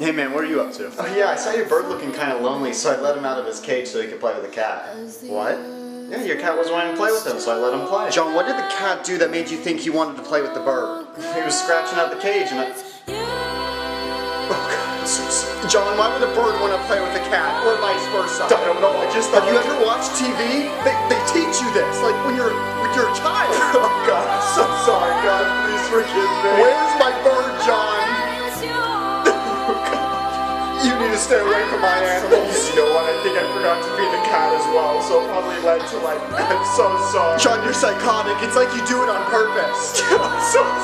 Hey man, what are you up to? Oh yeah, I saw your bird looking kind of lonely, so I let him out of his cage so he could play with the cat. What? Yeah, your cat was wanting to play with him, so I let him play. John, what did the cat do that made you think he wanted to play with the bird? He was scratching out the cage, and I. Oh god, I'm so sorry. John, why would a bird want to play with a cat, or vice versa? I don't know. I just Have you ever watched TV? They, they teach you this, like when you're when you're a child. Oh God, I'm so sorry. God, please forgive me. Where's my bird, to stay away from my animals. You know what? I think I forgot to feed the cat as well, so it probably led to like. I'm so sorry. John, you're psychotic. It's like you do it on purpose. I'm so sorry.